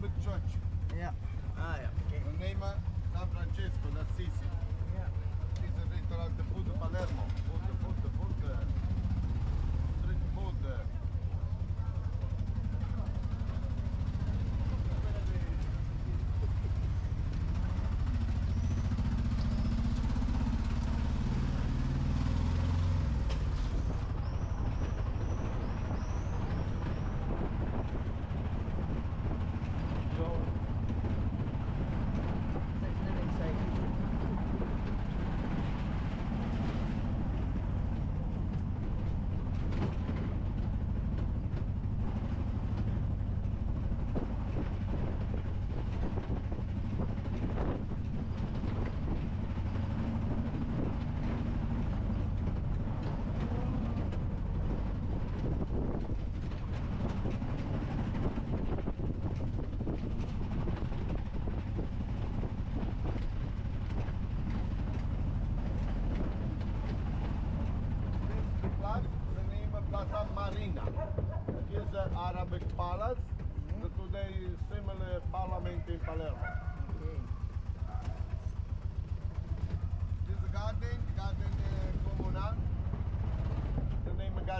one church. Yeah. Ah, yeah. Okay. The name San Francesco, that's Yeah. This a restaurant, the food Palermo. Food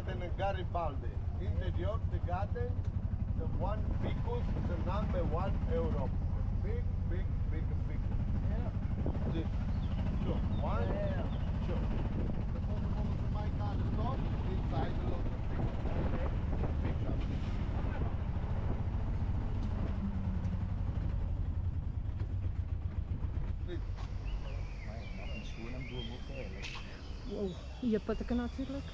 garden is Garibaldi. Interior, the garden, the one ficus, the number one Europe. Big, big, big ficus. Ja. This. Two. One, Ja. two. The photo of my car stop inside the lot of ficus. Eigenlijk. Wow, je putteken natuurlijk.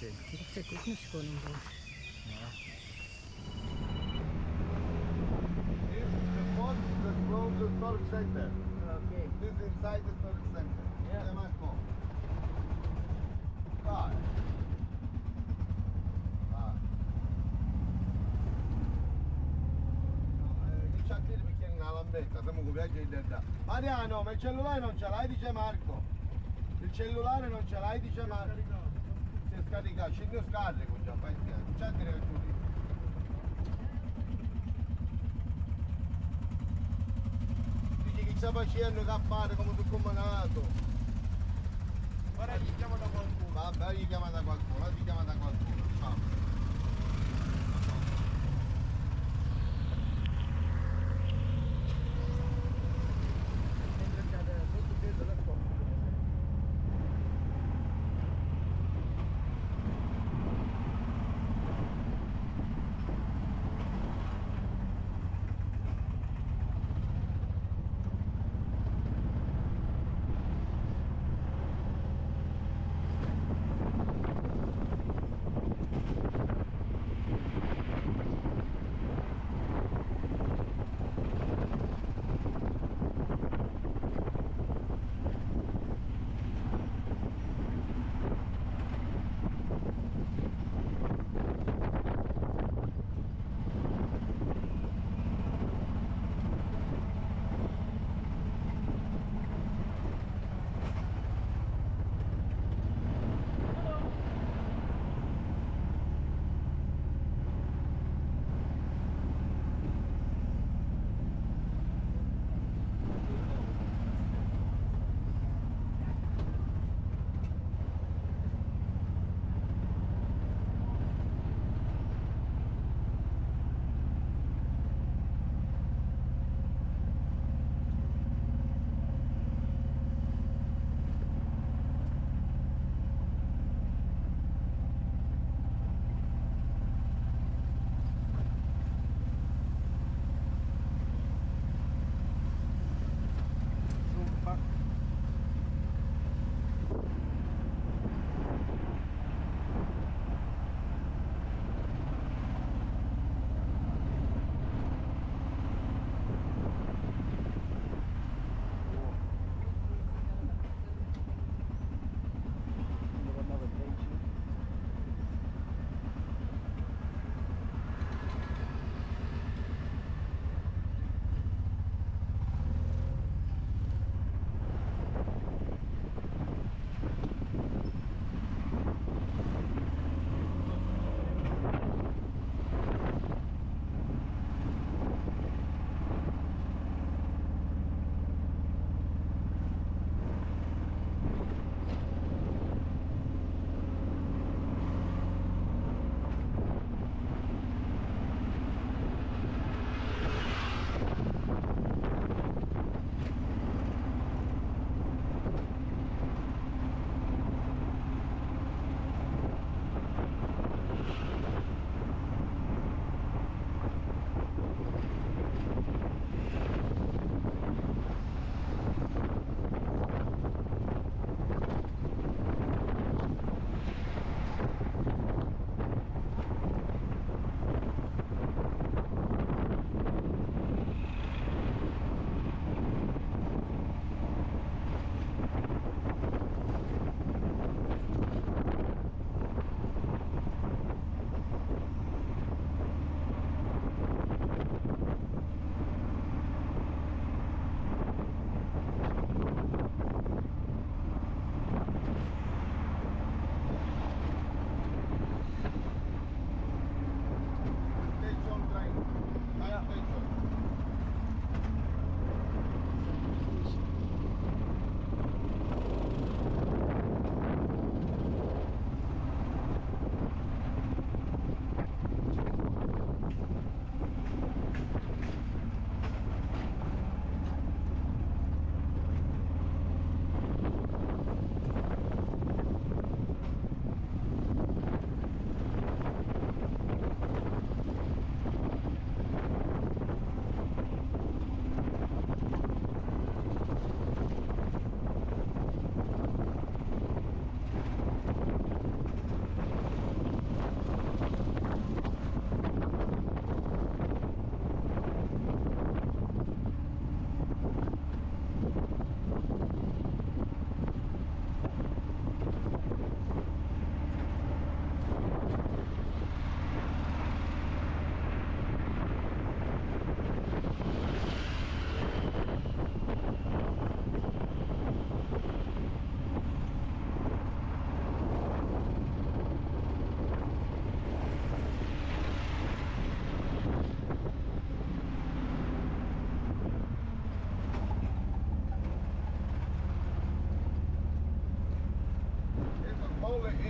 Niet schoon om te doen. Ja. This is the storage center. Oké. This is inside the storage center. Yeah. Yeah. Marco. Vai. Vai. Eh, Dice a dire perché è una lambetta, siamo con viaggio di realtà. Mariano, ma il cellulare non ce l'hai, dice Marco. Il cellulare non ce l'hai, dice Marco. Si è scaricato, ci ne scarico già, fai piano. Dice a dire che tu dici. Che sta facendo cappare come tu combinato. Ora gli chiamo da qualcuno. Vabbè, gli chiama da qualcuno, ti chiama da qualcuno. Ciao.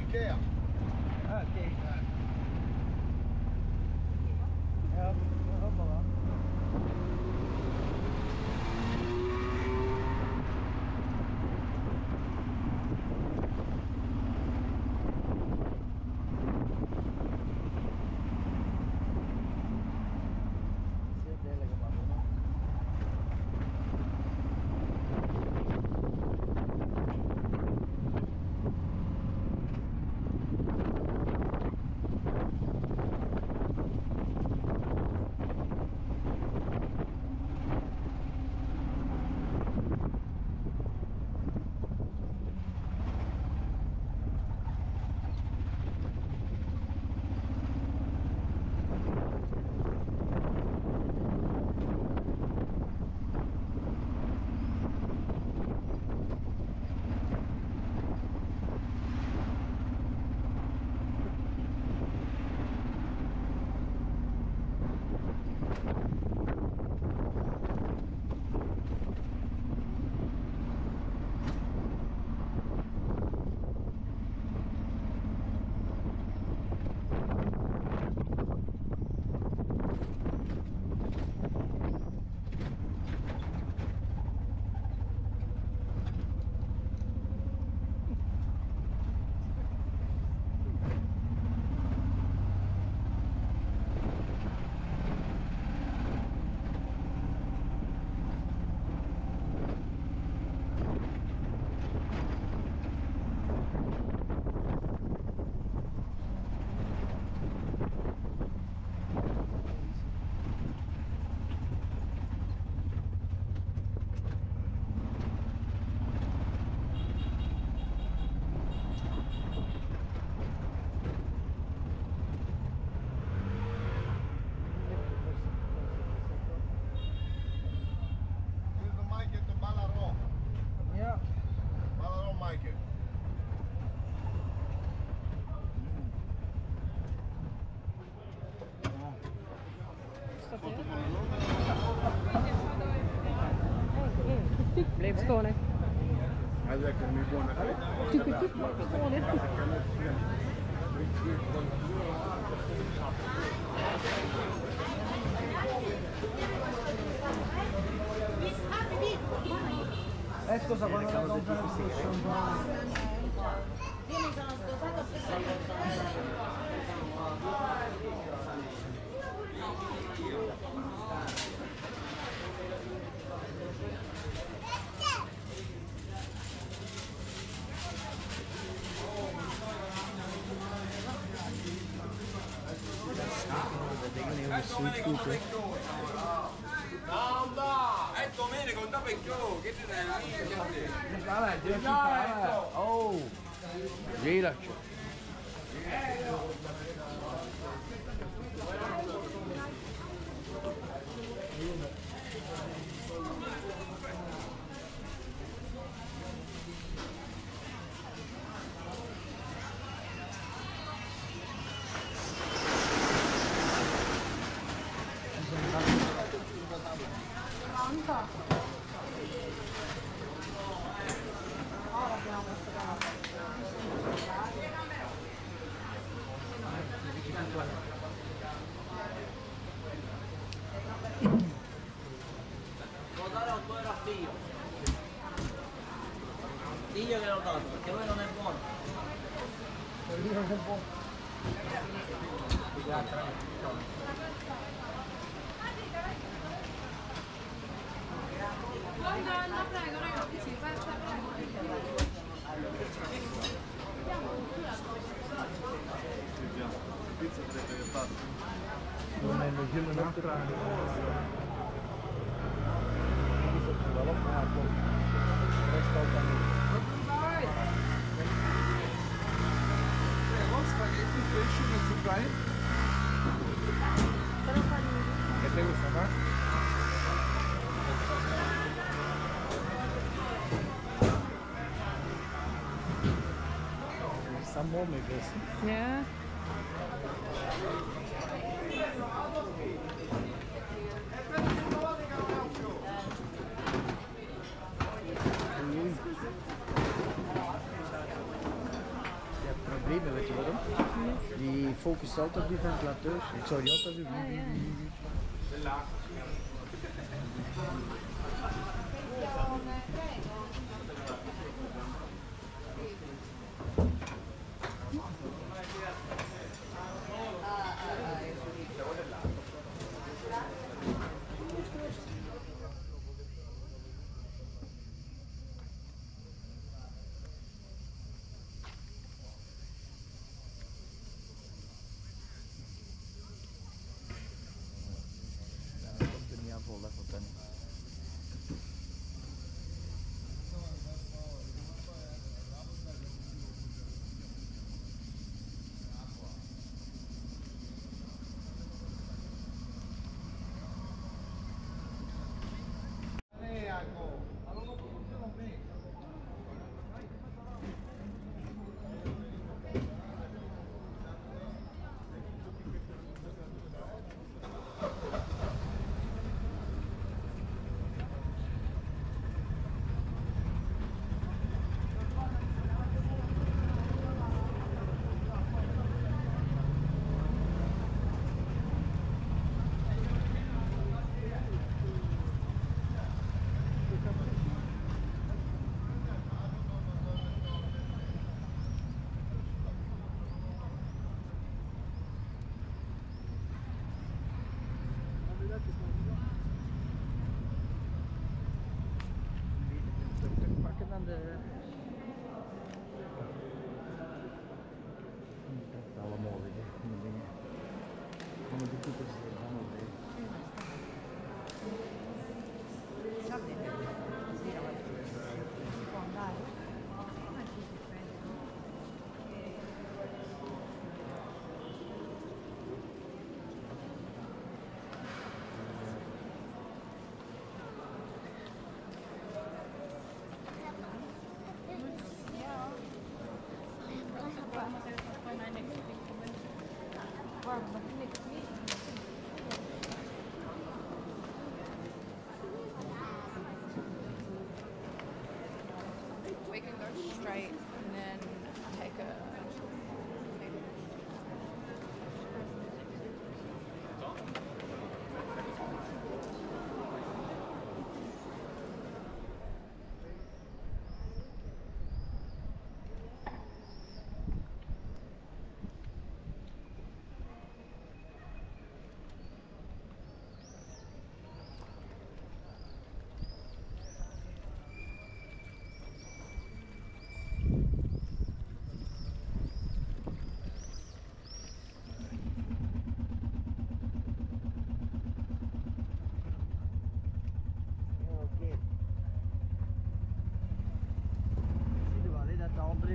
Ikea. Ok. Staan, hè. Hij zegt er niet buona. Tuuk, tuuk, blijf staan, hè. Eh scusa, quando la comprano il champagne. Io mi sono sposato per Domenico è Domanda! È Domenico, un tapecchio! Oh! Rilascio! pizza trekken in je pad. Door mijn begin en Some Wel op, Yeah. gegeven, weet je waarom? Die focust altijd op die ventilateur. Ik zou die altijd zo... কোনো বিক্রি করছে straight and then take a.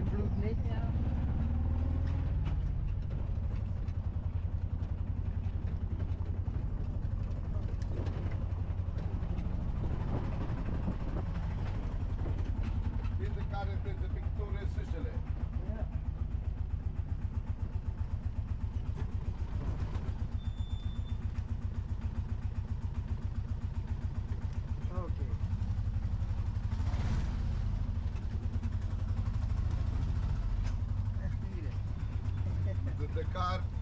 improvement. Yeah. the car.